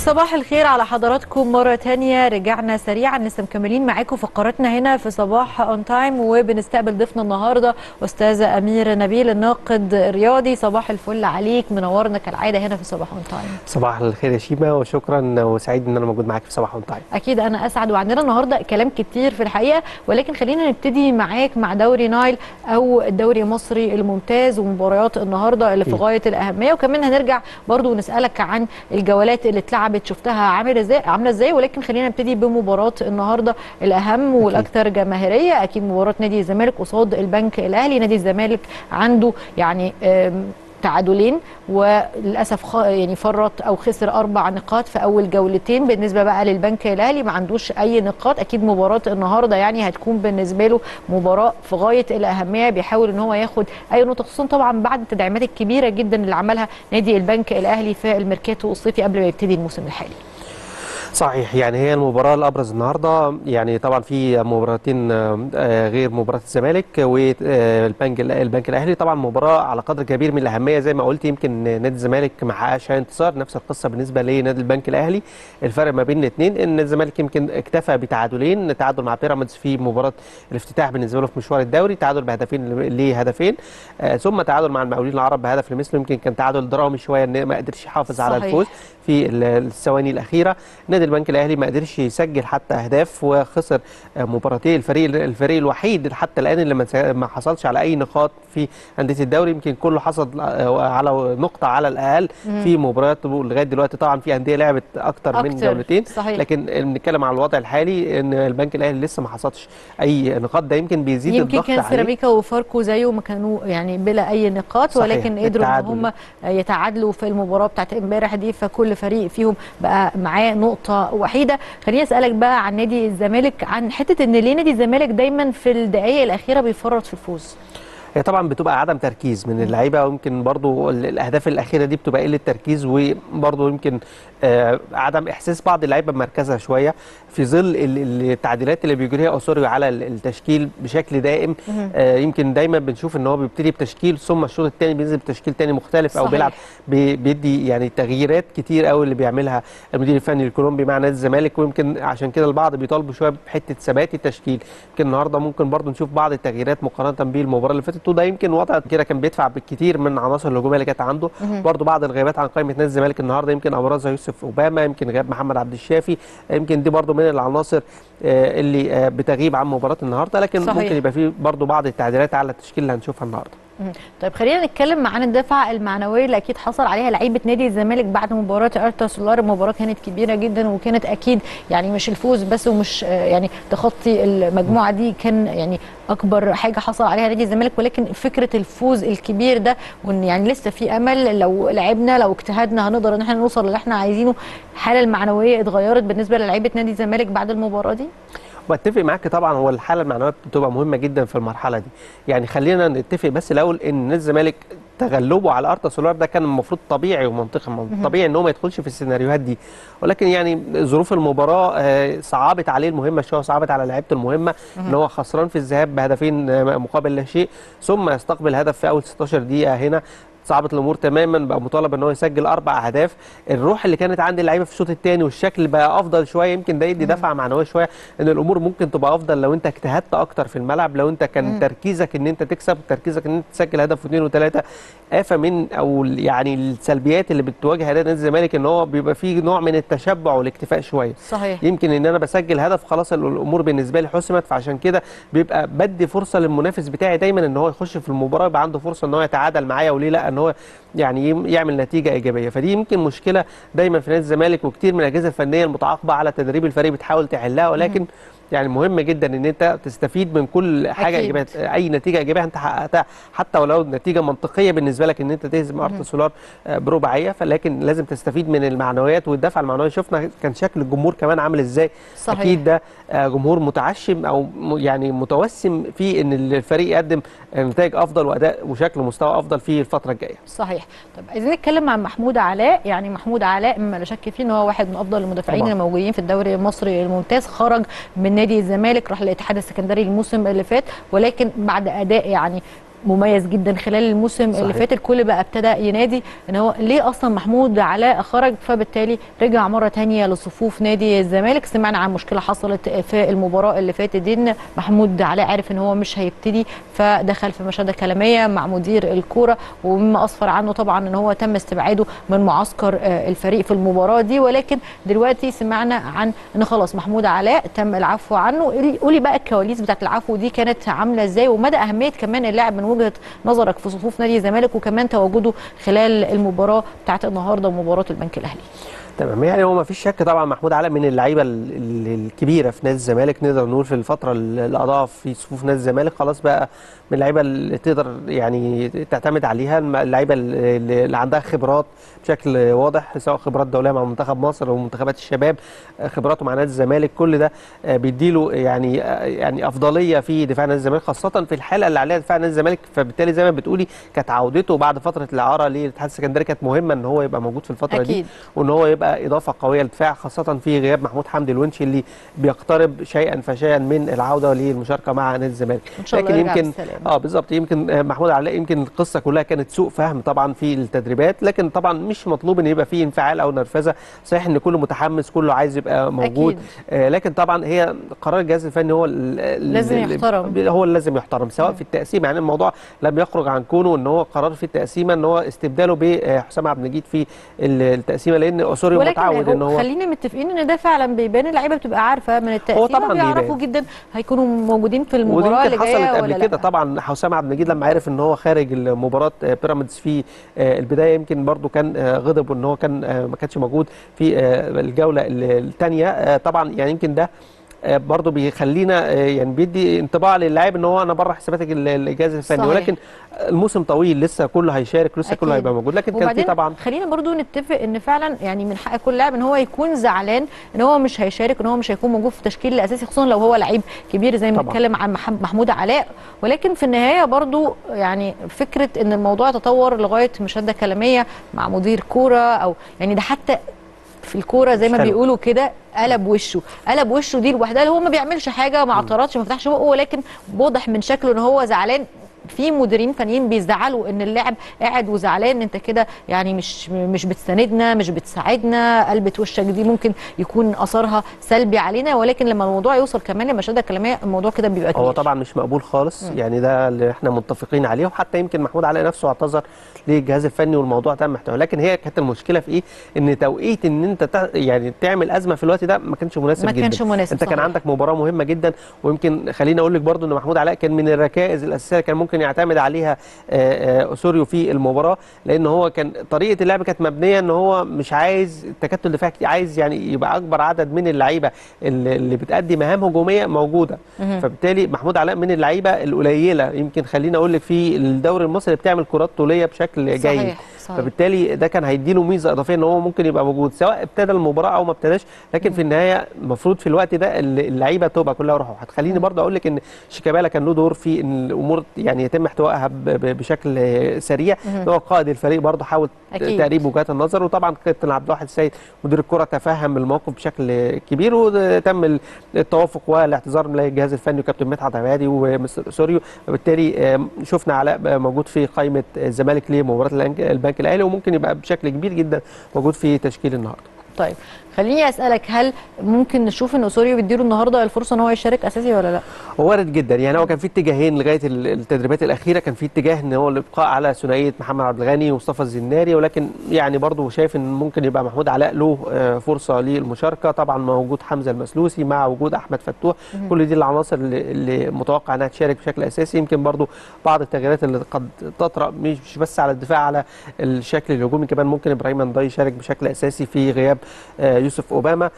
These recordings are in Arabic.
صباح الخير على حضراتكم مرة تانية رجعنا سريعا لسه مكملين معاكم فقراتنا هنا في صباح ON Time وبنستقبل ضيفنا النهاردة أستاذ أمير نبيل الناقد الرياضي. صباح الفل عليك منورنا كالعادة هنا في صباح ON Time صباح الخير يا شيماء وشكرا وسعيد إن أنا موجود معاك في صباح ON Time أكيد أنا أسعد وعندنا النهاردة كلام كتير في الحقيقة ولكن خلينا نبتدي معاك مع دوري نايل أو الدوري المصري الممتاز ومباريات النهاردة اللي في. غاية الأهمية. وكمان هنرجع برضو ونسألك عن الجولات اللي اتلعبت شفتها عامل إزاي عاملة إزاي؟ ولكن خلينا نبتدي بمباراة النهارده الأهم والأكثر جماهيرية. أكيد مباراة نادي الزمالك قصاد البنك الأهلي. نادي الزمالك عنده يعني تعادلين وللأسف. يعني فرط أو خسر أربع نقاط في أول جولتين. بالنسبة بقى للبنك الأهلي ما عندوش أي نقاط. أكيد مباراة النهارده يعني هتكون بالنسبة له مباراة في غاية الأهمية. بيحاول إن هو ياخد أي نقطة خصوصا طبعا بعد التدعيمات الكبيرة جدا اللي عملها نادي البنك الأهلي في الميركاتو الصيفي قبل ما يبتدي الموسم الحالي. صحيح يعني هي المباراة الأبرز النهارده. يعني طبعا في مباراتين آه، غير مباراة الزمالك والبنك البنك الأهلي. طبعا مباراة على قدر كبير من الأهمية زي ما قلت يمكن نادي الزمالك ما حققش انتصار. نفس القصة بالنسبة لنادي البنك الأهلي. الفرق ما بين الاثنين إن الزمالك يمكن اكتفى بتعادلين تعادل مع بيراميدز في مباراة الافتتاح بالنسبة له في مشوار الدوري تعادل بهدفين لهدفين آه، ثم تعادل مع المقاولين العرب بهدف لمثله. يمكن كان تعادل درامي شوية إن ما قدرش يحافظ على. الفوز في ال- الثواني الأخيرة. نادي البنك الأهلي ما قدرش يسجل حتى أهداف وخسر آه، مباراتين. الفريق الفريق الوحيد حتى الآن اللي ما حصلش على أي نقاط في أندية الدوري. يمكن كله حصل آه، على نقطة على الأقل في مباريات لغاية دلوقتي. طبعا في أندية لعبت أكتر من جولتين صحيح. لكن بنتكلم على الوضع الحالي إن البنك الأهلي لسه ما حصلش أي نقاط. ده يمكن بيزيد يمكن الضغط كان عليه. سيراميكا وفاركو زيه ما كانوا يعني بلا أي نقاط صحيح، ولكن قدروا إن. هم يتعادلوا في المباراة بتاعت امبارح دي. فكل فريق فيهم بقى معاه نقطة وحيدة. خليني أسألك بقى عن نادي الزمالك عن حتة إن ليه نادي الزمالك دايما في الدقائق الأخيرة بيفرط في الفوز؟ هي طبعا بتبقى عدم تركيز من اللعيبة ويمكن برضو ال- الأهداف الأخيرة دي بتبقى قلة تركيز وبرضو يمكن عدم إحساس بعض اللعيبة بمركزها شوية في ظل ال- ال- التعديلات اللي بيجريها اوسوريو على ال- التشكيل بشكل دائم. آه يمكن دايما بنشوف إن هو بيبتدي بتشكيل ثم الشوط الثاني بينزل بتشكيل ثاني مختلف أو صحيح. بيلعب بي- بيدي يعني تغييرات كتير قوي اللي بيعملها المدير الفني الكولومبي مع نادي الزمالك. ويمكن عشان كده البعض بيطالبوا شوية بحتة ثبات التشكيل. يمكن النهارده ممكن برضو نشوف بعض التغييرات مقارنة بالمباراه اللي فاتت. وده يمكن وضع كده كان بيدفع بالكثير من عناصر الهجوميه اللي كانت عنده. برضو بعض الغيابات عن قائمة نادي الزمالك النهارده يمكن أبرزها يوسف أوباما يمكن غياب محمد عبد الشافي يمكن دي برضو من العناصر آه، اللي آه، بتغيب عن مباراة النهارده لكن صحيح. ممكن يبقى فيه برضو بعض التعديلات على التشكيل اللي هنشوفها النهارده. طيب خلينا نتكلم عن الدفعة المعنوية اللي أكيد حصل عليها لعيبة نادي الزمالك بعد مباراة أرتا سولار. المباراة كانت كبيرة جدا وكانت أكيد يعني مش الفوز بس ومش آه، يعني تخطي المجموعة دي كان يعني أكبر حاجة حصل عليها نادي الزمالك. ولكن فكرة الفوز الكبير ده وإن يعني لسه في أمل لو لعبنا لو اجتهدنا هنقدر إن إحنا نوصل اللي إحنا عايزينه. الحاله المعنوية اتغيرت بالنسبة للعيبة نادي الزمالك بعد المباراة دي؟ واتفق معاك طبعا هو الحالة المعنوية بتبقى مهمة جدا في المرحلة دي. يعني خلينا نتفق بس الأول إن نادي الزمالك تغلبه على ارتا سولار ده كان المفروض طبيعي ومنطقي طبيعي إن هو ما يدخلش في السيناريوهات دي. ولكن يعني ظروف المباراة آه، صعبت عليه المهمة شوية صعبت على لعيبة المهمة إن هو خسران في الذهاب بهدفين آه، مقابل لا شيء ثم يستقبل هدف في أول 16 دقيقة هنا. صعبت الأمور تماما بقى مطالب إن هو يسجل أربع أهداف. الروح اللي كانت عند اللعيبة في الشوط الثاني والشكل بقى أفضل شوية يمكن ده يدي دفعة معنوية شوية إن الأمور ممكن تبقى أفضل لو أنت اجتهدت أكتر في الملعب لو أنت كان تركيزك إن أنت تكسب تركيزك إن أنت تسجل هدف واثنين وثلاثة آفة من أو يعني السلبيات اللي بتواجه نادي الزمالك إن هو بيبقى فيه نوع من التشبع والاكتفاء شوية. صحيح. يمكن إن أنا بسجل هدف خلاص ال- الأمور بالنسبة لي حسمت فعشان كده بيبقى بدي فرصة للمنافس بتاعي دايما إن هو يخش في المباراة يبقى عنده فرصة إن هو يتعادل معايا وليه لأ إن هو يعني يعمل نتيجة إيجابية. فدي يمكن مشكلة دايما في نادي الزمالك وكتير من الأجهزة الفنية المتعاقبة على تدريب الفريق بتحاول تحلها. ولكن يعني مهم جدا إن أنت تستفيد من كل حاجة. إيجابية. أي نتيجة إيجابية أنت حققتها. حتى ولو نتيجة منطقية بالنسبة لك إن أنت تهزم ارتا سولار آه، برباعيه فلكن لازم تستفيد من المعنويات والدفعه المعنويه شفنا كان شكل الجمهور كمان عامل إزاي. صحيح. أكيد ده آه، جمهور متعشم أو يعني متوسم في إن الفريق يقدم نتائج أفضل وأداء وشكل مستوى أفضل في الفترة الجاية. صحيح. طب عايزين نتكلم عن محمود علاء. يعني محمود علاء ما لا شك فيه إن هو واحد من أفضل المدافعين. الموجودين في الدوري المصري الممتاز. خرج من نادي الزمالك راح للاتحاد السكندري الموسم اللي فات ولكن بعد أداء يعني مميز جدا خلال الموسم صحيح. اللي فات الكل بقى ابتدى ينادي إن هو ليه أصلا محمود علاء خرج فبالتالي رجع مرة تانية لصفوف نادي الزمالك. سمعنا عن مشكلة حصلت في المباراة اللي فاتت دي إن محمود علاء عارف إن هو مش هيبتدي فدخل في مشادة كلامية مع مدير الكورة ومما أسفر عنه طبعا إن هو تم استبعاده من معسكر آه، الفريق في المباراة دي. ولكن دلوقتي سمعنا عن إن خلاص محمود علاء تم العفو عنه. قولي- قولي بقى الكواليس بتاعت العفو دي كانت عاملة إزاي ومدى أهمية كمان اللاعب من وجهة نظرك في صفوف نادي الزمالك وكمان تواجده خلال المباراة بتاعت النهارده مباراه البنك الأهلي. تمام. يعني هو ما فيش شك طبعا محمود علاء من اللعيبة ال- ال- الكبيرة في نادي الزمالك. نقدر نقول في الفترة اللي قضاها في صفوف نادي الزمالك خلاص بقى من اللعيبة اللي تقدر يعني تعتمد عليها. اللعيبة اللي عندها خبرات بشكل واضح سواء خبرات دولية مع منتخب مصر أو منتخبات الشباب خبراته مع نادي الزمالك. كل ده آه، بيديله يعني آه، يعني أفضلية في دفاع نادي الزمالك خاصة في الحالة اللي عليها دفاع نادي الزمالك. فبالتالي زي ما بتقولي كانت عودته بعد فترة الإعارة للاتحاد السكندري كانت مهمة إن هو يبقى موجود في الفترة دي أكيد. وإن هو يبقى إضافة قوية للدفاع خاصة في غياب محمود حمدي الونشي اللي بيقترب شيئا فشيئا من العودة للمشاركة مع نادي الزمالك لكن يمكن. آه بالظبط يمكن محمود علاء يمكن القصة كلها كانت سوء فهم طبعا في التدريبات لكن طبعا مش مطلوب إن يبقى فيه انفعال أو نرفزة صحيح إن كله متحمس كله عايز يبقى موجود أكيد. آه لكن طبعا هي قرار الجهاز الفني هو لازم يحترم. هو اللي لازم يحترم سواء في التقسيم يعني الموضوع لم يخرج عن كونه إن هو قرار في التقسيمه إن هو استبداله بحسام عبد المجيد في ال- التقسيمه لأن ولكن متعود إن هو خلينا متفقين إن ده فعلا بيبان اللعيبة بتبقى عارفة من التقسيمه طبعاً بيعرفوا. جدا هيكونوا موجودين في المباراة اللي جاية حصلت قبل كده. طبعا حسام عبد المجيد لما عرف إن هو خارج مباراه بيراميدز في آه، البداية يمكن برضو كان آه، غضب ان هو كان آه، ما كانش موجود في الجولة الثانية طبعا يعني يمكن ده برضه بيخلينا آه، يعني بيدي انطباع للاعب ان هو أنا بره حساباتك ال- الجهاز الفني صحيح. ولكن الموسم طويل لسه كله هيشارك لسه كله أكيد. هيبقى موجود لكن كان في طبعا خلينا برضو نتفق إن فعلا يعني من حق كل لاعب إن هو يكون زعلان إن هو مش هيشارك إن هو مش هيكون موجود في التشكيل الأساسي خصوصا لو هو لعيب كبير زي ما. بنتكلم عن مح- محمود علاء ولكن في النهاية برضو يعني فكرة إن الموضوع يتطور لغاية مشادة كلامية مع مدير كورة أو يعني ده حتى في الكورة زي ما حلو. بيقولوا كده قلب وشه قلب وشه دي لوحدها اللي هو ما بيعملش حاجة ما اعترضش ما فتحش بقه ولكن واضح من شكله إن هو زعلان في مديرين فنيين بيزعلوا إن اللاعب قاعد وزعلان أنت كده يعني مش مش بتساندنا مش بتساعدنا قلبة وشك دي ممكن يكون أثرها سلبي علينا. ولكن لما الموضوع يوصل كمان لمشاهده كلاميه الموضوع كده بيبقى كبير. هو طبعا مش مقبول خالص. يعني ده اللي إحنا متفقين عليه. وحتى يمكن محمود علاء نفسه اعتذر للجهاز الفني والموضوع تم احتوائه لكن هي كانت المشكلة في إيه؟ إن توقيت إن أنت يعني تعمل أزمة في الوقت ده ما كانش مناسب ما جدا. كانش مناسب، أنت كان صحيح. عندك مباراة مهمة جدا. ويمكن خليني أقول لك برضو إن محمود علاء كان من الركائز الأساسية كان ممكن يعتمد عليها آه، آه، اسوريو في المباراة لأن هو كان طريقة اللعب كانت مبنية إن هو مش عايز تكتل دفاع كتير عايز يعني يبقى أكبر عدد من اللعيبة اللي اللي بتأدي مهام هجومية موجودة. فبالتالي محمود علاء من اللعيبة القليلة يمكن خليني أقول لك في الدوري المصري بتعمل كرات طولية بشكل جيد. صحيح، صحيح. فبالتالي ده كان هيديله ميزة إضافية إن هو ممكن يبقى موجود سواء ابتدى المباراة أو ما ابتداش لكن في النهاية المفروض في الوقت ده الل- اللعيبة تبقى كلها روح واحد خليني برضه أقول لك إن شيكابالا كان له دور في إن الأمور يعني يتم احتوائها بشكل سريع. هو قائد الفريق برضه حاول أكيد. تقريب وجهات النظر وطبعا كابتن عبد الواحد السيد مدير الكرة تفهم الموقف بشكل كبير وتم التوافق والاعتذار للجهاز الفني وكابتن مدحت عبادي ومستر سوريو. وبالتالي شفنا علاء موجود في قائمة الزمالك لمباراة الأنك- الأهلي وممكن يبقى بشكل كبير جدا موجود في تشكيل النهارده. طيب. خليني أسألك هل ممكن نشوف إن اسوريو بيديله النهارده الفرصة إن هو يشارك أساسي ولا لأ؟ وارد جدا. يعني هو كان في اتجاهين لغاية ال- التدريبات الأخيرة كان في اتجاه إن هو الإبقاء على ثنائيه محمد عبد الغني ومصطفى الزناري ولكن يعني برضه شايف إن ممكن يبقى محمود علاء له آه، فرصة للمشاركة. طبعا مع وجود حمزة المسلوسي مع وجود أحمد فتوح كل دي العناصر اللي, متوقع إنها تشارك بشكل أساسي. يمكن برضه بعض التغييرات اللي قد تطرأ مش مش بس على الدفاع على الشكل الهجومي كمان ممكن إبراهيم نداي يشارك بشكل أساسي في غياب آه، يوسف أوباما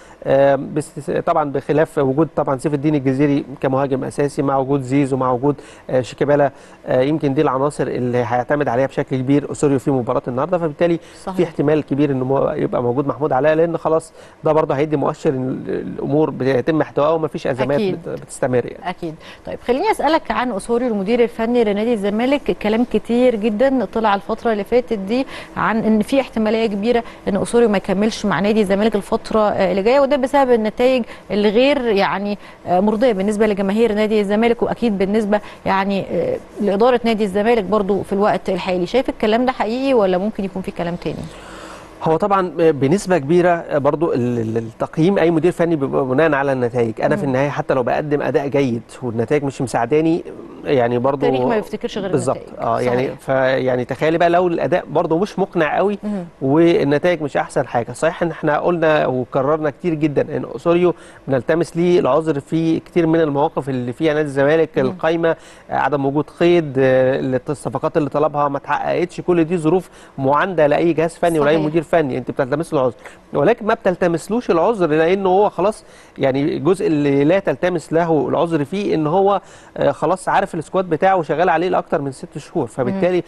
بس طبعا بخلاف وجود طبعا سيف الدين الجزيري كمهاجم أساسي مع وجود زيزو مع وجود آه، شيكابالا آه، يمكن دي العناصر اللي هيعتمد عليها بشكل كبير اسوريو في مباراة النهارده فبالتالي صحيح. في احتمال كبير إن مو- يبقى موجود محمود علاء لأن خلاص ده برضه هيدي مؤشر إن الأمور بيتم احتوائها ومفيش أزمات أكيد. بت- بتستمر يعني أكيد طيب خليني أسألك عن اسوري المدير الفني لنادي الزمالك كلام كتير جدا طلع الفترة اللي فاتت دي عن إن في احتمالية كبيرة إن اسوري ما يكملش مع نادي الزمالك الفترة الفترة آه، اللي جاية وده بسبب النتائج اللي غير يعني آه، مرضية بالنسبة لجماهير نادي الزمالك وأكيد بالنسبة يعني آه، لإدارة نادي الزمالك برضو في الوقت الحالي. شايف الكلام ده حقيقي ولا ممكن يكون في كلام تاني؟ هو طبعا بنسبة كبيرة برضو ال- ال- التقييم أي مدير فني بيبقى بناء على النتائج. أنا في النهاية حتى لو بقدم أداء جيد والنتائج مش مساعداني يعني برضو التاريخ ما يفتكرش غير بالظبط. آه يعني. فيعني تخيلي بقى لو الأداء برضو مش مقنع قوي. والنتائج مش أحسن حاجة صحيح إن إحنا قلنا وكررنا كتير جدا إن اسوريو بنلتمس ليه العذر في كتير من المواقف اللي فيها نادي الزمالك القايمة عدم وجود قيد آه، اللي- الصفقات اللي طلبها ما اتحققتش كل دي ظروف معاندة لأي جهاز فني ولا أي. مدير فني أنت بتلتمس له العذر ولكن ما بتلتمسلوش العذر لأنه هو خلاص يعني الجزء اللي لا تلتمس له العذر فيه إن هو آه، خلاص عارف ال squad بتاعه وشغال عليه لأكتر من ست شهور. فبالتالي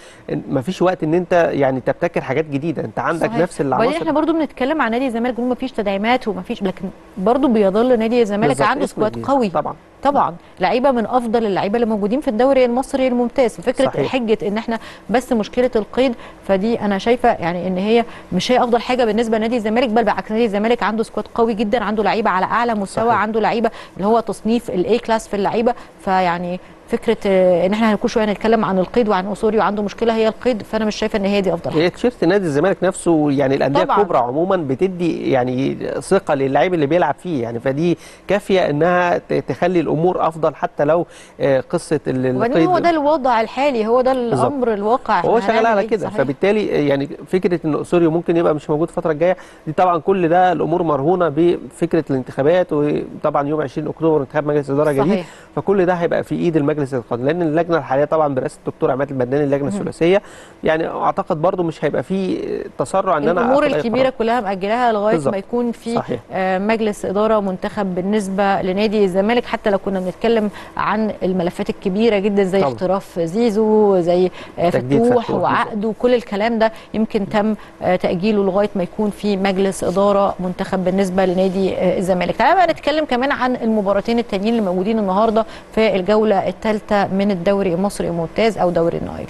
ما فيش وقت إن أنت يعني تبتكر حاجات جديدة. أنت عندك صحيح. نفس وبعدين العناصر إحنا برضو بنتكلم عن نادي الزمالك بنقول مفيش تدعيمات ومفيش لكن برضو بيظل نادي الزمالك عنده squad. قوي. طبعا. طبعا. لعيبة من أفضل اللعيبة اللي موجودين في الدوري المصري الممتاز. ففكرة صحيح. حجة إن إحنا بس مشكلة القيد فدي أنا شايفة يعني إن هي مش هي أفضل حاجة بالنسبة لنادي الزمالك بل بالعكس نادي الزمالك عنده squad قوي جدا عنده لعيبة على أعلى مستوى صحيح. عنده لعيبة اللي هو تصنيف ال A class في اللعيبة. فيعني فكرة آه، إن إحنا هنكون شوية نتكلم عن القيد وعن أسوريو وعنده مشكلة هي القيد فأنا مش شايفة إن هي دي أفضل حاجة هي تيشيرت نادي الزمالك نفسه يعني الأندية. الكبرى عموما بتدي يعني ثقة للاعب اللي بيلعب فيه يعني فدي كافية إنها تخلي الأمور أفضل حتى لو آه، قصة ال- وبعدين هو ده الوضع الحالي هو ده الأمر الواقع هو شغال على إيه؟ كده. فبالتالي يعني فكرة إن اسوريو ممكن يبقى مش موجود الفترة الجاية دي طبعا كل ده الأمور مرهونة بفكرة الانتخابات وطبعا يوم 20 أكتوبر انتخاب مجلس إدارة جديد. فكل ده هيبقى في إيد المجلس القادم لأن اللجنة الحالية طبعا برئاسة الدكتور عماد المداني اللجنة الثلاثية يعني أعتقد برضو مش هيبقى في تسرع إن أنا الأمور الكبيرة قرار. كلها مأجلاها لغاية بالظبط. ما يكون في صحيح. آه، مجلس إدارة منتخب بالنسبة لنادي الزمالك حتى لو كنا بنتكلم عن الملفات الكبيرة جدا زي طبعا. احتراف زيزو زي آه، فتوح فتوح وعقد وكل الكلام ده يمكن تم آه، تأجيله لغاية ما يكون في مجلس إدارة منتخب بالنسبة لنادي الزمالك تعالى بقى نتكلم كمان عن المباراتين التانيين اللي موجودين النهارده في الجولة الثالثة من الدوري المصري الممتاز أو دوري النايل.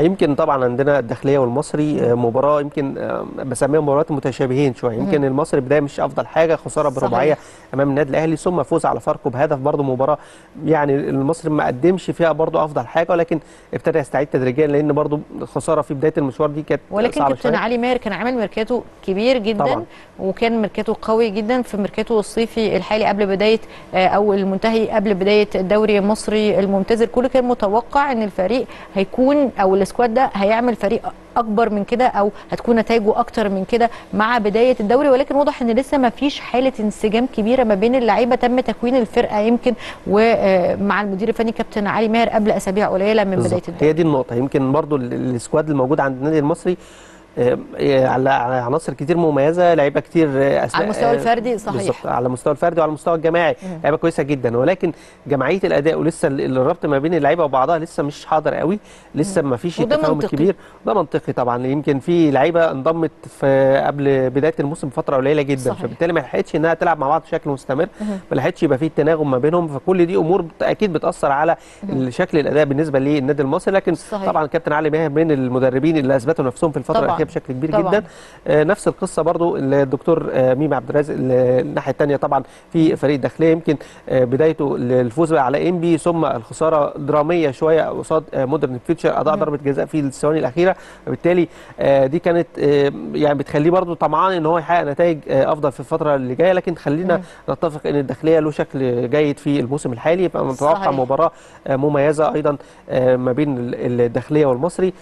يمكن طبعا عندنا الداخلية والمصري آه، مباراة يمكن آه، بسميها مباريات متشابهين شوية. يمكن المصري بداية مش أفضل حاجة خسارة. برباعية أمام النادي الأهلي ثم فوز على فاركو بهدف برضه مباراة. يعني المصري ما قدمش فيها برضه أفضل حاجة ولكن ابتدى يستعيد تدريجيا لأن برضه الخسارة في بداية المشوار دي كانت ولكن كابتن علي ماهر كان عامل ميركاتو كبير جدا طبعاً. وكان ميركاتو قوي جدا في ميركاتو الصيفي الحالي قبل بداية آه، أو المنتهي قبل بداية الدوري المصري الممتاز الكل كان متوقع إن الفريق هيكون أو ال squad ده هيعمل فريق أكبر من كده أو هتكون نتائجه أكتر من كده مع بداية الدوري ولكن واضح إن لسه ما فيش حالة انسجام كبيرة ما بين اللعيبة تم تكوين الفرقة يمكن ومع المدير الفني كابتن علي ماهر قبل أسابيع قليلة من بداية بالظبط. الدوري هي دي النقطة يمكن برضو ال- السكواد الموجود عند النادي المصري آه، آه، على على عناصر كتير مميزة لعيبة كتير آه، أسماء- على المستوى آه، الفردي صحيح. على المستوى الفردي وعلى المستوى الجماعي لعيبة كويسة جدا ولكن جماعيه الأداء ولسه ال- الربط ما بين اللعيبة وبعضها لسه مش حاضر قوي لسه ما فيش التفاهم. الكبير ده منطقي طبعا يمكن في لعيبة انضمت في قبل بداية الموسم بفتره قليلة جدا صحيح. فبالتالي ما لحقتش إنها تلعب مع بعض بشكل مستمر ما لحقتش يبقى في تناغم ما بينهم فكل دي أمور أكيد بتأثر على شكل الأداء بالنسبة للنادي المصري لكن صحيح. طبعا كابتن علي ماهر من المدربين اللي أثبتوا نفسهم في الفترة. الاخيره بشكل كبير طبعاً. جدا. آه، نفس القصة برضو الدكتور آه، ميمي عبد الرازق ال- الناحية الثانية طبعا في فريق الداخليه يمكن آه، بدايته الفوز بقى على إنبي ثم الخسارة درامية شوية قصاد مودرن فيوتشر اضاع ضربة جزاء في الثواني الأخيرة. وبالتالي دي كانت يعني بتخليه برضو طمعان إن هو يحقق نتائج أفضل في الفترة اللي جاية. لكن خلينا نتفق إن الداخلية له شكل جيد في الموسم الحالي. يبقى متوقع صحيح. مباراة مميزة أيضا ما بين ال- الداخلية والمصري.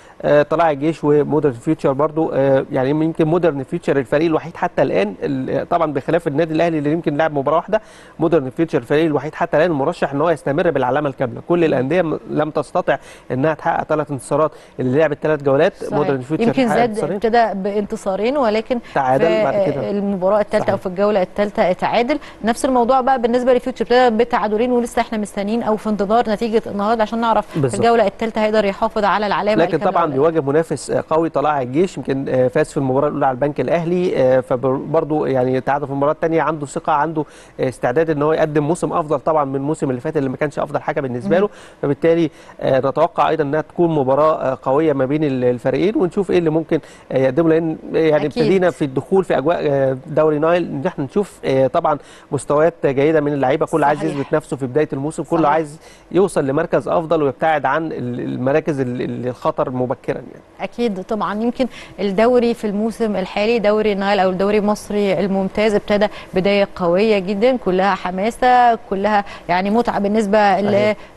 طلائع الجيش ومودرن فيوتشر برضو آه، يعني يمكن مودرن فيوتشر الفريق الوحيد حتى الآن ال- طبعا بخلاف النادي الأهلي اللي يمكن لعب مباراة واحدة مودرن فيوتشر الفريق الوحيد حتى الآن المرشح إن هو يستمر بالعلامة الكاملة كل الأندية لم تستطع إنها تحقق ثلاث انتصارات اللي لعبت ثلاث جولات صحيح. مودرن فيوتشر يمكن زاد. ابتدى بانتصارين ولكن تعادل بعد كده. المباراة الثالثة. أو في الجولة الثالثة تعادل نفس الموضوع بقى بالنسبة لفيوتشر ابتدى بتعادلين ولسه إحنا مستنيين أو في انتظار نتيجة النهارده عشان نعرف في بالظبط. الجولة الثالثة هيقدر يحافظ على العلامة لكن طبعا. بيواجه منافس قوي طلائع الجيش يمكن آه، فاز في المباراة الأولى على البنك الأهلي آه، فبرضه يعني تعادل في المباراة الثانية عنده ثقة عنده آه، استعداد إن هو يقدم موسم أفضل طبعا من الموسم اللي فات اللي ما كانش أفضل حاجة بالنسبة له فبالتالي نتوقع أيضا إنها تكون مباراة قوية ما بين ال- الفريقين ونشوف إيه اللي ممكن يقدمه لأن يعني. ابتدينا في الدخول في أجواء دوري نايل إن إحنا نشوف طبعا مستويات جيدة من اللعيبة كل عايز. يثبت نفسه في بداية الموسم كله صحيح. عايز يوصل لمركز أفضل ويبتعد عن ال- المراكز ال- ال- الخطر مبكرا يعني أكيد طبعا يمكن الدوري في الموسم الحالي دوري النايل أو الدوري المصري الممتاز ابتدى بداية قوية جدا كلها حماسة كلها يعني متعة بالنسبة.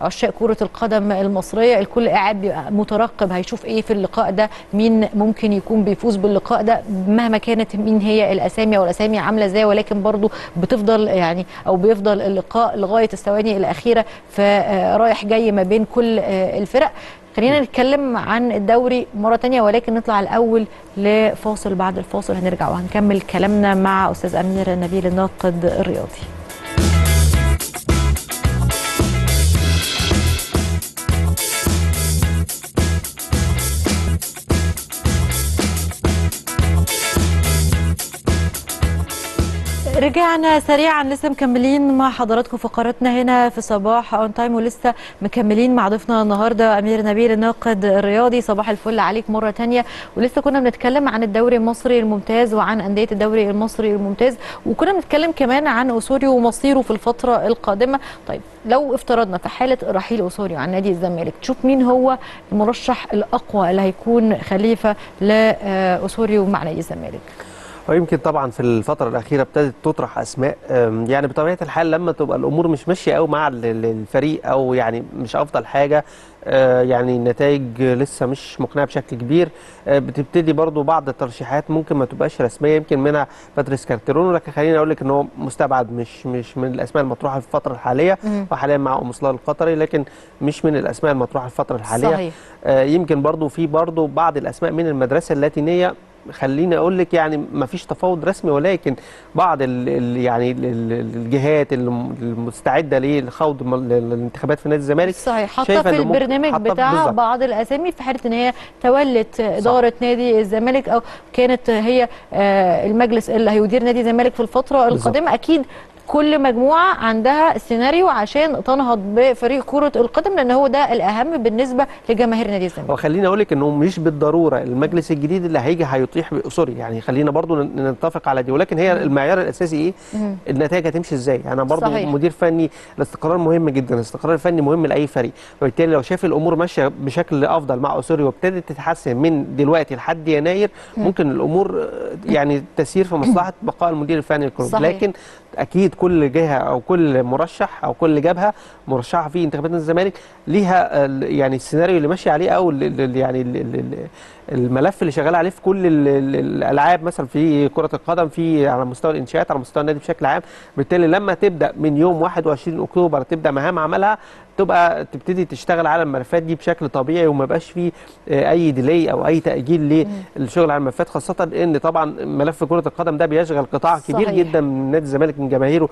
لعشاق كرة القدم المصرية الكل قاعد بيبقى مترقب هيشوف إيه في اللقاء ده مين ممكن يكون بيفوز باللقاء ده مهما كانت مين هي الأسامي أو الأسامي عاملة إزاي ولكن برضو بتفضل يعني أو بيفضل اللقاء لغاية الثواني الأخيرة فرايح جاي ما بين كل آه، الفرق خلينا نتكلم عن الدوري مرة تانية ولكن نطلع الأول لفاصل بعد الفاصل هنرجع وهنكمل كلامنا مع أستاذ أمير نبيل الناقد الرياضي. رجعنا سريعا لسه مكملين مع حضراتكم فقراتنا هنا في صباح ON Time ولسه مكملين مع ضيفنا النهارده أمير نبيل الناقد الرياضي. صباح الفل عليك مرة تانية. ولسه كنا بنتكلم عن الدوري المصري الممتاز وعن أندية الدوري المصري الممتاز وكنا بنتكلم كمان عن اسوريو ومصيره في الفترة القادمة. طيب لو افترضنا في حالة رحيل اسوريو عن نادي الزمالك تشوف مين هو المرشح الأقوى اللي هيكون خليفة لاسوريو مع نادي الزمالك؟ ويمكن طبعا في الفترة الأخيرة ابتدت تطرح أسماء أم، يعني بطبيعة الحال لما تبقى الأمور مش ماشية قوي مع ال- ال- الفريق أو يعني مش أفضل حاجة آه، يعني النتائج لسه مش مقنعة بشكل كبير آه، بتبتدي برضو بعض الترشيحات ممكن ما تبقاش رسمية يمكن منها باتريس كارتيرون لكن خليني أقول لك إن هو مستبعد مش مش من الأسماء المطروحة في الفترة الحالية مم. وحاليا مع أم صلال القطري لكن مش من الأسماء المطروحة في الفترة الحالية. صحيح. آه، يمكن برضو في برضو بعض الأسماء من المدرسة اللاتينية خليني أقول لك يعني ما فيش تفاوض رسمي ولكن بعض ال ال يعني ال ال الجهات الم- المستعدة لخوض م- ال- الانتخابات في نادي الزمالك صحيح حاطة في البرنامج بتاعها. بعض الأسامي في حالة إن هي تولت إدارة نادي الزمالك أو كانت هي آه، المجلس اللي هيدير نادي الزمالك في الفترة. القادمة أكيد كل مجموعة عندها سيناريو عشان تنهض بفريق كرة القدم لأن هو ده الأهم بالنسبة لجماهير نادي الزمالك. وخليني أقول لك إنه مش بالضرورة المجلس الجديد اللي هيجي هيطيح اسوريو يعني خلينا برضو نتفق على دي ولكن هي المعيار الأساسي إيه. النتائج هتمشي إزاي؟ أنا برضو صحيح. مدير فني الاستقرار مهم جدا الاستقرار الفني مهم لأي فريق. وبالتالي لو شاف الأمور ماشية بشكل أفضل مع اسوريو وابتدت تتحسن من دلوقتي لحد يناير ممكن الأمور آه، يعني تسير في مصلحة بقاء المدير الفني. لكن أكيد كل جهة أو كل مرشح أو كل جبهة مرشحة في انتخابات الزمالك ليها ال- يعني السيناريو اللي ماشي عليه أو ال- ال- ال- يعني ال- ال- ال- الملف اللي شغال عليه في كل ال- ال- الألعاب مثلا في كرة القدم في على مستوى الإنشاءات على مستوى النادي بشكل عام. بالتالي لما تبدأ من يوم 21 أكتوبر تبدأ مهام عملها تبقى تبتدي تشتغل على الملفات دي بشكل طبيعي وما يبقاش فيه أي ديلي أو أي تأجيل للشغل على الملفات خاصة إن طبعا ملف كرة القدم ده بيشغل قطاع كبير صحيح. جدا من نادي الزمالك من جماهيره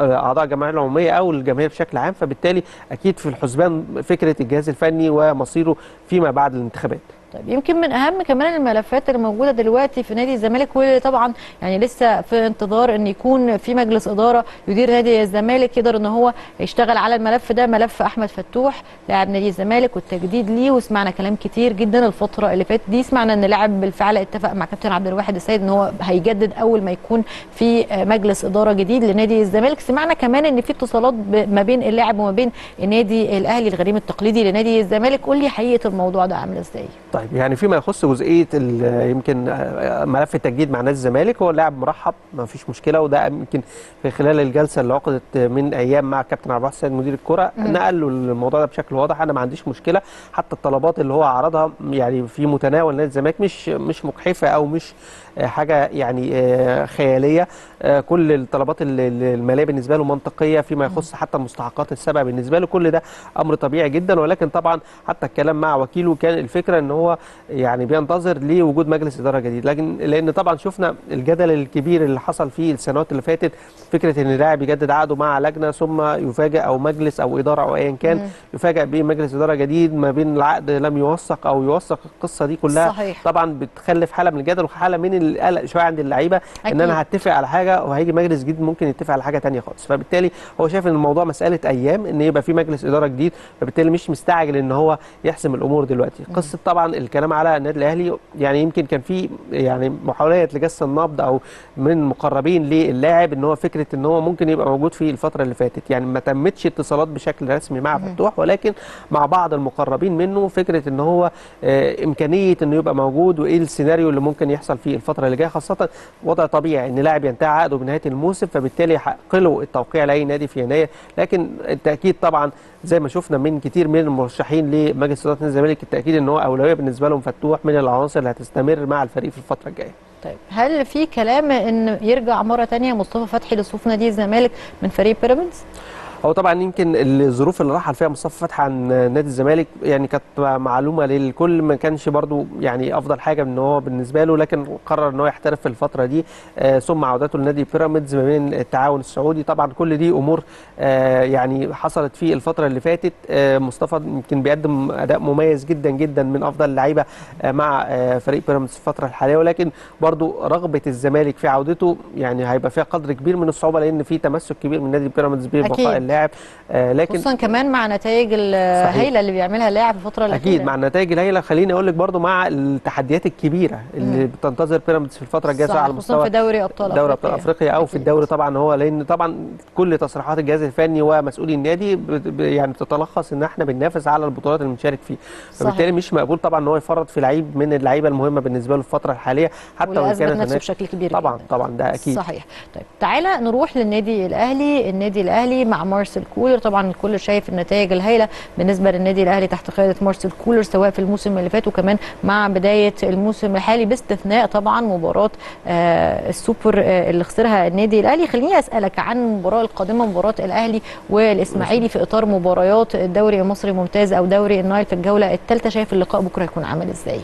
أعضاء الجمعيه العمومية أو الجماهير بشكل عام. فبالتالي أكيد في الحسبان فكرة الجهاز الفني ومصيره فيما بعد الانتخابات. طيب يمكن من أهم كمان الملفات اللي موجودة دلوقتي في نادي الزمالك واللي طبعا يعني لسه في انتظار إن يكون في مجلس إدارة يدير نادي الزمالك يقدر إن هو يشتغل على الملف ده ملف أحمد فتوح لاعب نادي الزمالك والتجديد ليه وسمعنا كلام كتير جدا الفترة اللي فاتت دي. سمعنا إن لاعب بالفعل اتفق مع كابتن عبد الواحد السيد إن هو هيجدد أول ما يكون في مجلس إدارة جديد لنادي الزمالك. سمعنا كمان إن في اتصالات ما بين اللاعب وما بين النادي الأهلي الغريم التقليدي لنادي الزمالك. قول لي حقيقة الموضوع ده عاملة إزاي؟ طيب يعني فيما يخص جزئية ال- يمكن ملف التجديد مع نادي الزمالك هو اللاعب مرحب ما فيش مشكلة وده يمكن في خلال الجلسة اللي عقدت من أيام مع كابتن عبد الواحد السيد مدير الكرة نقل له الموضوع ده بشكل واضح أنا ما عنديش مشكلة حتى الطلبات اللي هو عرضها يعني في متناول نادي الزمالك مش مش مجحفه أو مش حاجة يعني آه، خيالية. آه، كل الطلبات ال- ال- المالية بالنسبة له منطقية فيما يخص حتى المستحقات السبع بالنسبة له كل ده أمر طبيعي جدا. ولكن طبعا حتى الكلام مع وكيله كان الفكرة إن هو هو يعني بينتظر لوجود مجلس إدارة جديد. لكن لأن طبعا شفنا الجدل الكبير اللي حصل فيه السنوات اللي فاتت فكرة إن اللاعب يجدد عقده مع لجنة ثم يفاجئ أو مجلس أو إدارة أو ايا كان يفاجئ بمجلس إدارة جديد ما بين العقد لم يوثق أو يوثق القصة دي كلها. صحيح. طبعا بتخلف حالة من الجدل وحالة من القلق شوية عند اللعيبة إن. أنا هتفق على حاجة وهيجي مجلس جديد ممكن يتفق على حاجة تانية خالص. فبالتالي هو شايف إن الموضوع مسألة أيام إن يبقى في مجلس إدارة جديد فبالتالي مش مستعجل إن هو يحسم الأمور دلوقتي. قصة طبعا الكلام على النادي الأهلي يعني يمكن كان في يعني محاولات لجس النبض أو من مقربين للاعب إن هو فكرة إن هو ممكن يبقى موجود في الفترة اللي فاتت. يعني ما تمتش اتصالات بشكل رسمي مع فتوح ولكن مع بعض المقربين منه فكرة إن هو آه، إمكانية إنه يبقى موجود وإيه السيناريو اللي ممكن يحصل في الفترة اللي جاية خاصة وضع طبيعي إن لاعب ينتهي عقده بنهاية الموسم فبالتالي يحق له التوقيع لأي نادي في يناير. لكن التأكيد طبعا زي ما شفنا من كتير من المرشحين لمجلس اداره الزمالك التأكيد إن هو أولوية بالنسبة لهم فتوح من العناصر اللي هتستمر مع الفريق في الفترة الجاية. طيب هل في كلام إن يرجع مرة تانية مصطفى فتحي لصفوف نادي الزمالك من فريق بيراميدز؟ هو طبعا يمكن الظروف اللي رحل فيها مصطفى فتحي عن نادي الزمالك يعني كانت معلومة للكل ما كانش برضو يعني أفضل حاجة إن هو بالنسبة له لكن قرر إن هو يحترف في الفترة دي. آه ثم عودته لنادي بيراميدز ما بين التعاون السعودي. طبعا كل دي أمور آه يعني حصلت في الفترة اللي فاتت. آه مصطفى يمكن بيقدم أداء مميز جدا جدا من أفضل اللعيبة مع فريق بيراميدز في الفترة الحالية. ولكن برضو رغبة الزمالك في عودته يعني هيبقى فيها قدر كبير من الصعوبة لأن في تمسك كبير من نادي بيراميدز. ببقاء اللاعب آه لكن خصوصا كمان مع نتائج الهائله اللي بيعملها اللاعب في الفترة الاخيره أكيد مع النتائج الهائله خليني أقول لك برضو مع التحديات الكبيرة اللي بتنتظر بيراميدز في الفترة الجاية على خصوصا مستوى في دوري أبطال دوري أبطال أفريقيا. أو في. الدوري طبعا هو لأن طبعا كل تصريحات الجهاز الفني ومسؤولي النادي يعني بتتلخص إن إحنا بننافس على البطولات اللي بنشارك فيها. فبالتالي. مش مقبول طبعا إن هو يفرط في لعيب من اللعيبة المهمة بالنسبة له في الفترة الحالية حتى وإن كانت نفسه بشكل كبير طبعا جدا. طبعا ده أكيد. صحيح. طيب تعالى نروح للنادي الأهلي. النادي الأهلي مع مارسيل كولر. طبعا الكل شايف النتائج الهائلة بالنسبة للنادي الأهلي تحت قيادة مارسيل كولر سواء في الموسم اللي فات وكمان مع بداية الموسم الحالي باستثناء طبعا مباراة آه السوبر آه اللي خسرها النادي الأهلي. خليني أسألك عن المباراة القادمة مباراة الأهلي والإسماعيلي في إطار مباريات الدوري المصري الممتاز أو دوري النايل في الجولة الثالثة. شايف اللقاء بكرة هيكون عامل إزاي؟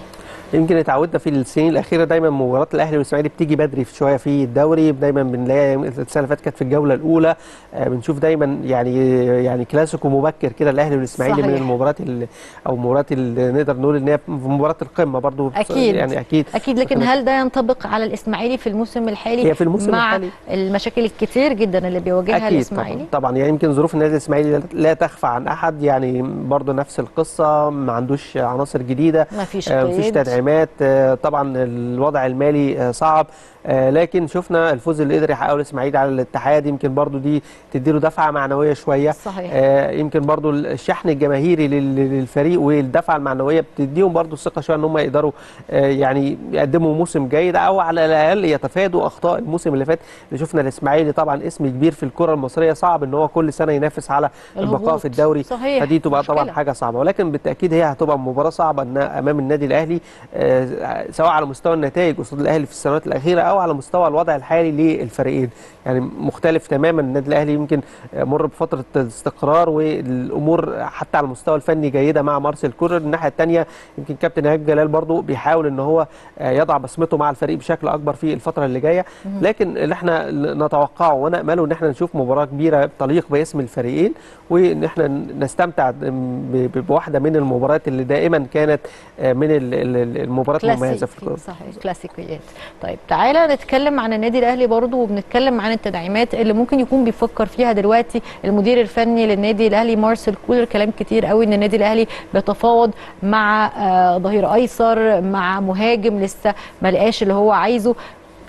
يمكن اتعودنا في السنين الأخيرة دايما مباراة الأهلي والاسماعيلي بتيجي بدري في شوية في الدوري دايما بنلاقي السنة اللي فاتت كانت في الجولة الأولى. آه، بنشوف دايما يعني يعني كلاسيكو مبكر كده الأهلي والإسماعيلي من. المباريات ال- أو اللي نقدر نقول إن هي في مباراة القمة برضو. أكيد. يعني أكيد. أكيد. لكن هل ده ينطبق على الإسماعيلي في الموسم الحالي؟ هي في الموسم مع الحالي. المشاكل الكتير جدا اللي بيواجهها الاسماعيلي طبعا. طبعا. يعني يمكن ظروف النادي الإسماعيلي لا تخفى عن أحد. يعني برضو نفس القصة. ما عندوش عناصر جديدة. ما فيش آه، تدعيمات آه، طبعا الوضع المالي آه، صعب. لكن شفنا الفوز اللي قدر يحققه الاسماعيلي على الاتحاد يمكن برضو دي تديله دفعة معنوية شوية صحيح. آه، يمكن برضو الشحن الجماهيري لل- للفريق والدفعة المعنوية بتديهم برضو الثقه شوية إن هم يقدروا آه، يعني يقدموا موسم جيد أو على الأقل يتفادوا أخطاء الموسم اللي فات اللي شفنا الاسماعيلي طبعا اسم كبير في الكرة المصرية صعب إن هو كل سنة ينافس على البقاء. في الدوري صحيح. فدي تبقى طبعا مشكلة. حاجة صعبة ولكن بالتأكيد هي هتبقى مباراة صعبة أمام النادي الأهلي آه، سواء على مستوى النتائج قصاد الأهلي في السنوات الأخيرة أو على مستوى الوضع الحالي للفريقين. يعني مختلف تماما. النادي الأهلي يمكن مر بفترة استقرار والأمور حتى على المستوى الفني جيدة مع مارسيل كولر. الناحية الثانية يمكن كابتن إيهاب جلال برضو بيحاول إن هو يضع بصمته مع الفريق بشكل أكبر في الفترة اللي جاية. لكن اللي إحنا نتوقعه ونأمله إن إحنا نشوف مباراة كبيرة تليق باسم الفريقين وإن إحنا نستمتع بواحدة من المباريات اللي دائما كانت من ال- ال- المباريات المميزة في الكورة. صحيح. كلاسيكيات. طيب تعالى نتكلم عن النادي الأهلي برضو وبنتكلم عن التدعيمات اللي ممكن يكون بيفكر فيها دلوقتي المدير الفني للنادي الأهلي مارسيل كولر. كلام كتير قوي إن النادي الأهلي بيتفاوض مع آه، ظهير أيسر مع مهاجم لسه ما لقاش اللي هو عايزه.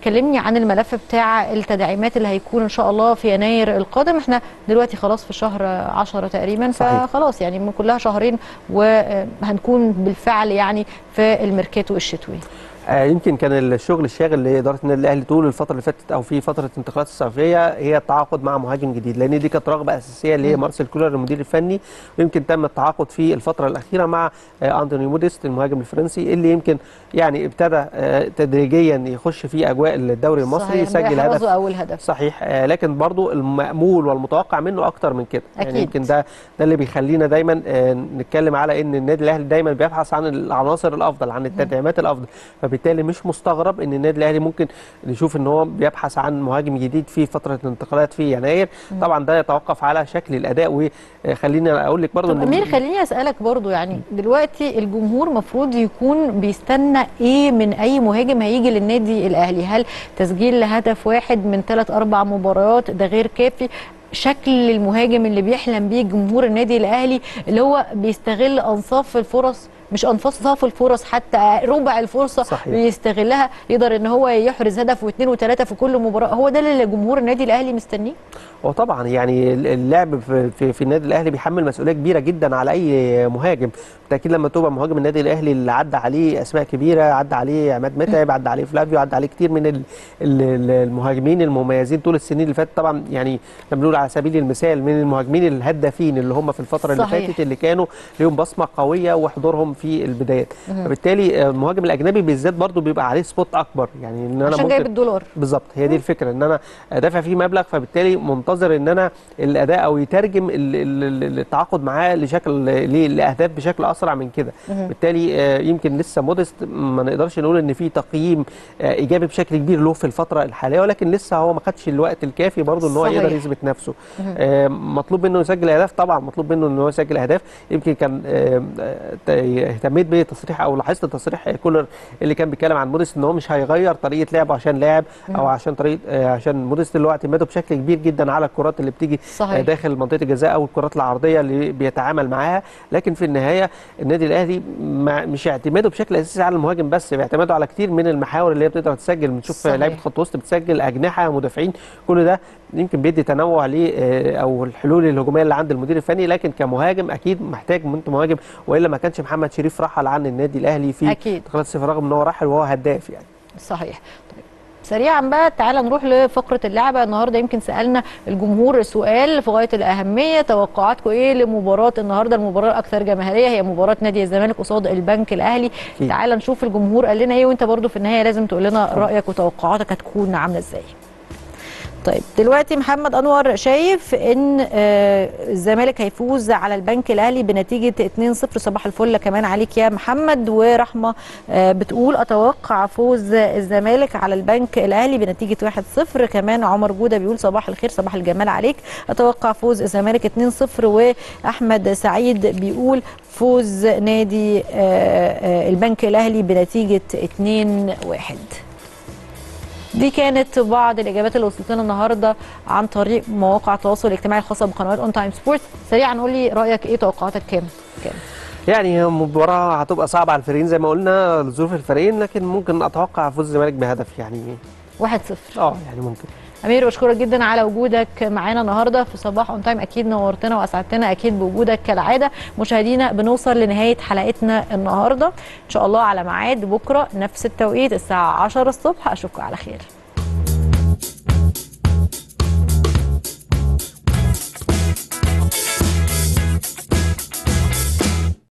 كلمني عن الملف بتاع التدعيمات اللي هيكون إن شاء الله في يناير القادم. إحنا دلوقتي خلاص في شهر 10 تقريبا صحيح. فخلاص يعني من كلها شهرين وهنكون بالفعل يعني في الميركاتو الشتوي. يمكن كان الشغل الشاغل لإدارة النادي الأهلي طول الفترة اللي فاتت أو في فترة الانتقالات الصيفيه هي التعاقد مع مهاجم جديد لأن دي كانت رغبة أساسية اللي هي مارسيل كولر المدير الفني ويمكن تم التعاقد في الفترة الأخيرة مع آه، انتوني موديست المهاجم الفرنسي اللي يمكن يعني ابتدى آه، تدريجيا يخش في أجواء الدوري المصري يسجل هدف أول هدف. صحيح آه، لكن برضو المأمول والمتوقع منه أكتر من كده. يعني أكيد. يمكن ده ده اللي بيخلينا دايما آه، نتكلم على إن النادي الأهلي دايما بيبحث عن العناصر الأفضل عن التدعيمات الأفضل. فبالتالي مش مستغرب إن النادي الأهلي ممكن نشوف إن هو بيبحث عن مهاجم جديد في فترة الانتقالات في يناير. طبعا ده يتوقف على شكل الأداء. وخليني أقول لك إن- أمير خليني أسألك برضو يعني دلوقتي الجمهور مفروض يكون بيستنى إيه من أي مهاجم هيجي للنادي الأهلي؟ هل تسجيل هدف واحد من ثلاث أربع مباريات ده غير كافي؟ شكل المهاجم اللي بيحلم بيه جمهور النادي الأهلي اللي هو بيستغل أنصاف الفرص مش انصاف الفرص حتى ربع الفرصة صحيح. بيستغلها يقدر إن هو يحرز هدف واثنين وثلاثة في كل مباراة هو ده اللي جمهور النادي الأهلي مستنيه هو طبعا يعني اللعب في, في, في النادي الأهلي بيحمل مسؤولية كبيرة جدا على أي مهاجم بالتاكيد لما تبقى مهاجم النادي الأهلي اللي عدى عليه أسماء كبيرة عدى عليه عماد متعب عدى عليه فلافيو عدى عليه كتير من ال- ال- المهاجمين المميزين طول السنين اللي فاتت طبعا يعني إحنا بنقول على سبيل المثال من المهاجمين الهدافين اللي هم في الفترة اللي صحيح. فاتت اللي كانوا ليهم بصمة قوية وحضورهم في البدايات. فبالتالي آه، المهاجم الأجنبي بالذات برضو بيبقى عليه spot أكبر. يعني إن أنا عشان جايب الدولار. بالظبط هي دي الفكرة إن أنا دافع فيه مبلغ فبالتالي منتظر إن أنا الأداء أو يترجم ال- ال- ال- التعاقد معاه لشكل لأهداف بشكل أسرع من كده. بالتالي آه، يمكن لسه مودست ما نقدرش نقول إن في تقييم آه، إيجابي بشكل كبير له في الفترة الحالية ولكن لسه هو ما خدش الوقت الكافي برضه إن هو. يقدر يثبت نفسه. مطلوب منه يسجل أهداف طبعا مطلوب منه إن هو يسجل أهداف. يمكن كان اهتميت بتصريح أو لاحظت تصريح كولر اللي كان بيتكلم عن مودست إن هو مش هيغير طريقة لعبه عشان لاعب أو عشان طريقة آه، عشان مودست اللي هو اعتماده بشكل كبير جدا على الكرات اللي بتيجي صحيح. آه، داخل منطقة الجزاء أو الكرات العرضية اللي بيتعامل معاها لكن في النهاية النادي الأهلي مش اعتماده بشكل أساسي على المهاجم بس بيعتمدوا على كتير من المحاور اللي هي بتقدر تسجل بنشوف صحيح. لعيبة خط وسط بتسجل أجنحة مدافعين كل ده يمكن بيدي تنوع ل أو الحلول الهجومية اللي عند المدير الفني لكن كمهاجم أكيد محتاج انت مهاجم وإلا ما كانش محمد شريف رحل عن النادي الأهلي في أكيد. انتقالات الصيف رغم إن هو رحل وهو هداف يعني. صحيح. طيب سريعا بقى تعالى نروح لفقرة اللعبة. النهارده يمكن سألنا الجمهور سؤال في غاية الأهمية. توقعاتكم إيه لمباراة النهارده؟ المباراة الأكثر جماهيرية هي مباراة نادي الزمالك قصاد البنك الأهلي. تعالى نشوف الجمهور قال لنا إيه وأنت برضو في النهاية لازم تقول لنا رأيك وتوقعاتك هتكون عاملة إزاي. طيب دلوقتي محمد أنور شايف إن آه، الزمالك هيفوز على البنك الأهلي بنتيجة 2-0 صباح الفل كمان عليك يا محمد. ورحمة آه، بتقول أتوقع فوز الزمالك على البنك الأهلي بنتيجة 1-0 كمان عمر جودة بيقول صباح الخير صباح الجمال عليك. أتوقع فوز الزمالك 2-0 وأحمد سعيد بيقول فوز نادي آه، البنك الأهلي بنتيجة 2-1 دي كانت بعض الإجابات اللي وصلت لنا النهارده عن طريق مواقع التواصل الاجتماعي الخاصة بقنوات ON Time Sport سريعا قول لي رأيك إيه توقعاتك كام؟ كام؟ يعني هي مباراة هتبقى صعبة على الفريقين زي ما قلنا لظروف الفريقين لكن ممكن أتوقع فوز الزمالك بهدف يعني 1-0 آه يعني ممكن. أمير بشكرك جدا على وجودك معانا النهارده في صباح ON Time أكيد نورتنا وأسعدتنا أكيد بوجودك كالعادة. مشاهدينا بنوصل لنهاية حلقتنا النهارده. إن شاء الله على ميعاد بكرة نفس التوقيت الساعة 10 الصبح. أشوفكم على خير.